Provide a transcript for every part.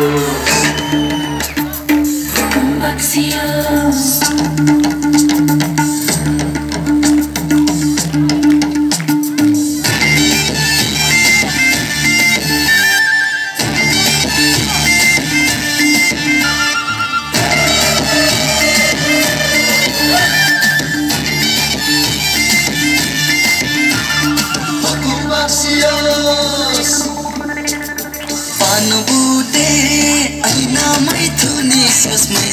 Come. अनुभूते ऐना मैथुनी सुस्मै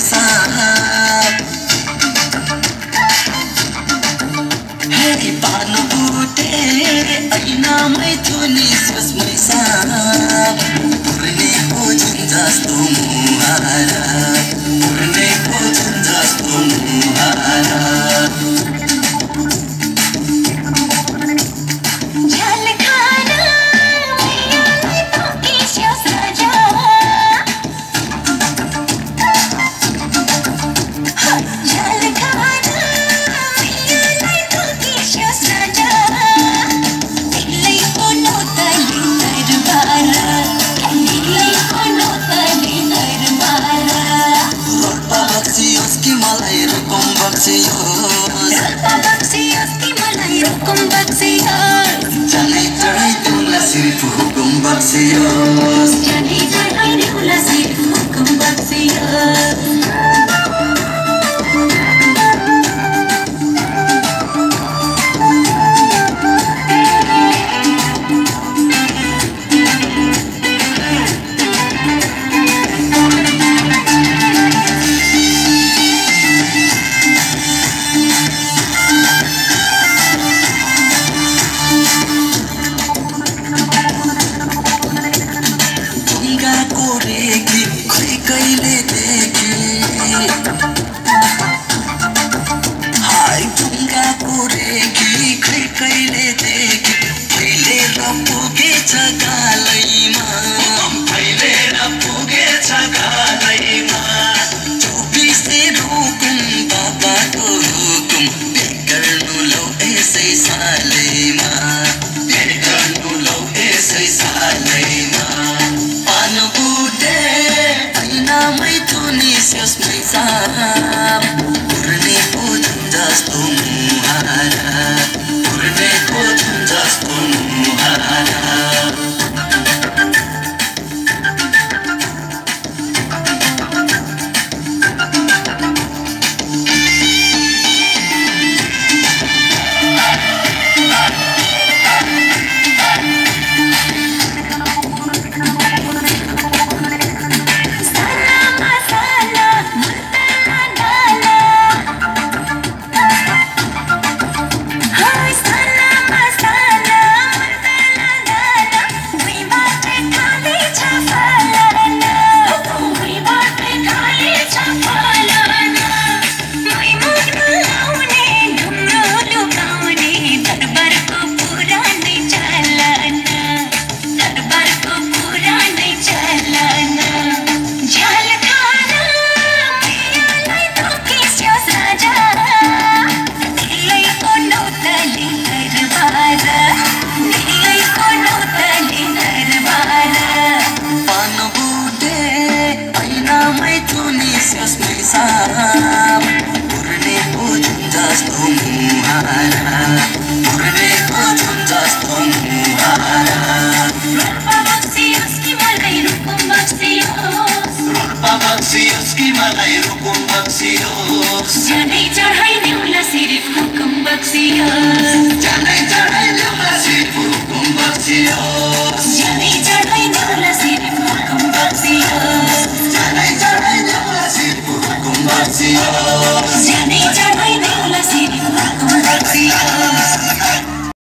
हरि पानुभूते ऐना मैथुनी सुस्मै साप पूर्णे हो Jadi terhitung uh, uh. maksios Kimalay rukong maksios Sana'y charhay niyo na sirip rukong maksios